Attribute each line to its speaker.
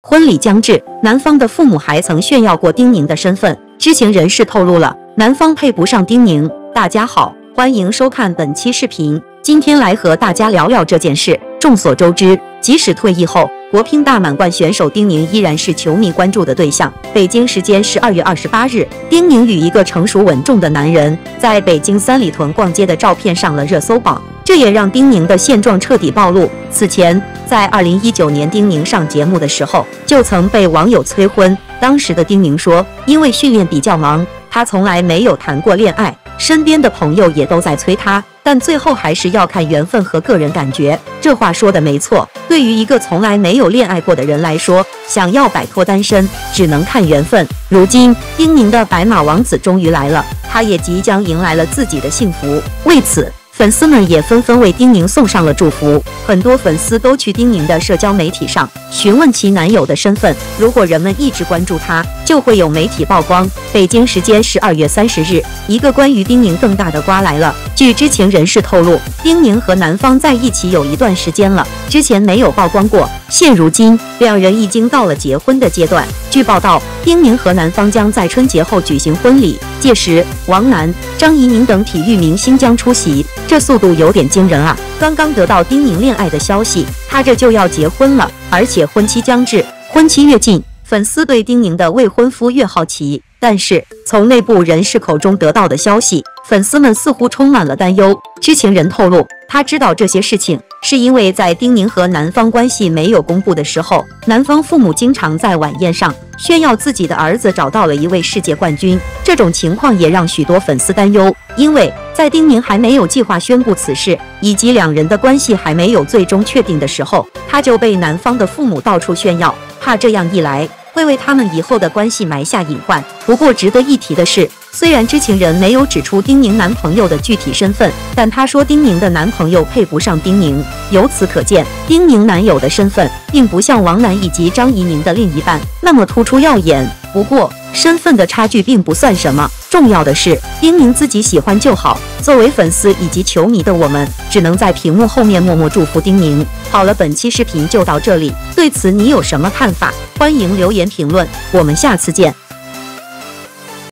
Speaker 1: 婚礼将至，男方的父母还曾炫耀过丁宁的身份。知情人士透露了，男方配不上丁宁。大家好，欢迎收看本期视频。今天来和大家聊聊这件事。众所周知，即使退役后，国乒大满贯选手丁宁依然是球迷关注的对象。北京时间十二月二十八日，丁宁与一个成熟稳重的男人在北京三里屯逛街的照片上了热搜榜，这也让丁宁的现状彻底暴露。此前，在二零一九年丁宁上节目的时候，就曾被网友催婚。当时的丁宁说，因为训练比较忙，他从来没有谈过恋爱。身边的朋友也都在催他，但最后还是要看缘分和个人感觉。这话说的没错，对于一个从来没有恋爱过的人来说，想要摆脱单身，只能看缘分。如今，丁宁的白马王子终于来了，他也即将迎来了自己的幸福。为此，粉丝们也纷纷为丁宁送上了祝福，很多粉丝都去丁宁的社交媒体上询问其男友的身份。如果人们一直关注他，就会有媒体曝光。北京时间十二月三十日，一个关于丁宁更大的瓜来了。据知情人士透露，丁宁和男方在一起有一段时间了，之前没有曝光过。现如今，两人已经到了结婚的阶段。据报道，丁宁和男方将在春节后举行婚礼，届时王楠、张怡宁等体育明星将出席。这速度有点惊人啊！刚刚得到丁宁恋爱的消息，他这就要结婚了，而且婚期将至，婚期越近，粉丝对丁宁的未婚夫越好奇。但是从内部人士口中得到的消息，粉丝们似乎充满了担忧。知情人透露，他知道这些事情。是因为在丁宁和男方关系没有公布的时候，男方父母经常在晚宴上炫耀自己的儿子找到了一位世界冠军。这种情况也让许多粉丝担忧，因为在丁宁还没有计划宣布此事，以及两人的关系还没有最终确定的时候，他就被男方的父母到处炫耀，怕这样一来会为他们以后的关系埋下隐患。不过值得一提的是。虽然知情人没有指出丁宁男朋友的具体身份，但他说丁宁的男朋友配不上丁宁。由此可见，丁宁男友的身份并不像王楠以及张怡宁的另一半那么突出耀眼。不过，身份的差距并不算什么，重要的是丁宁自己喜欢就好。作为粉丝以及球迷的我们，只能在屏幕后面默默祝福丁宁。好了，本期视频就到这里，对此你有什么看法？欢迎留言评论，我们下次见。